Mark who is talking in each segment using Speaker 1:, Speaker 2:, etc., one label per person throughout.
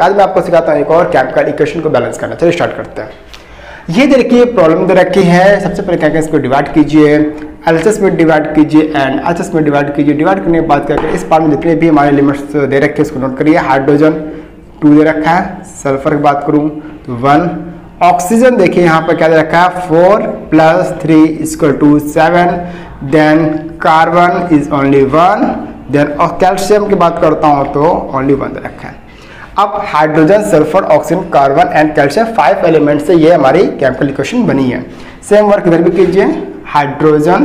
Speaker 1: Morning आज मैं आपको सिखाता हूँ एक और केमिकल इक्वेशन को बैलेंस करना। चलिए स्टार्ट करते हैं। ये देखिए प्रॉब्लम दे रखी है। सबसे पहले क्या करें, इसको डिवाइड कीजिए। एल में डिवाइड कीजिए एंड एच में डिवाइड कीजिए। डिवाइड करने के बाद क्या इस पार्ट में जितने भी हमारे लिमिट्स दे रखे उसको नोट करिए। हाइड्रोजन टू दे रखा है। सल्फ़र की बात करूँ तो वन ऑक्सीजन देखिए, यहाँ पर क्या दे रखा है? Four plus three equal to seven then carbon is only one then और कैल्शियम की बात करता हूँ तो ओनली वन दे रखा है। अब hydrogen sulphur oxygen carbon and calcium five element से ये हमारी केमिकल इक्वेशन बनी है। सेम वर्क इधर भी कीजिए। Hydrogen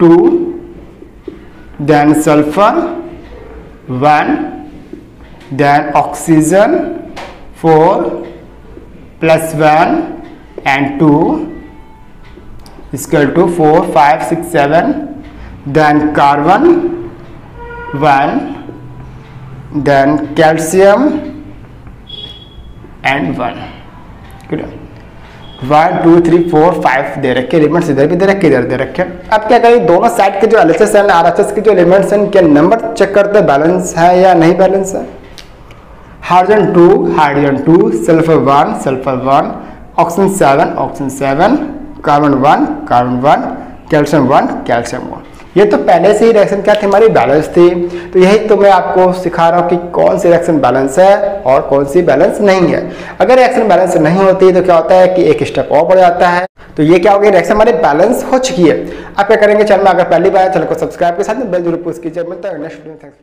Speaker 1: two then sulphur one then oxygen four plus one and two equal to four five six seven then carbon one then calcium and 1 good. One two three four five दे रखे elements इधर भी, दे रखे, इधर दे रखे। अब क्या करें? दोनों साइड के जो L S and R H S के जो एलिमेंट्स हैं क्या नंबर चेक करते हैं बैलेंस है या नहीं बैलेंस है? Hydrogen two hydrogen two sulphur one sulphur one oxygen seven oxygen seven carbon one carbon one calcium one calcium one ये तो पहले से ही रिएक्शन क्या थे? हमारी बैलेंस थी। तो यही तो मैं आपको सिखा रहा हूँ कि कौन सी रिएक्शन बैलेंस है और कौन सी बैलेंस नहीं है। अगर रिएक्शन बैलेंस नहीं होती तो क्या होता है कि एक स्टेप और बढ़ जाता है। तो ये क्या हो गया? रिएक्शन हमारी बैलेंस हो चुकी है। आप क्या करेंगे? चैनल में अगर पहली बार चैनल को सब्सक्राइब के साथ बेल ज़रूर पुश कीजिए। मिलता है नेक्स्ट थैंक्स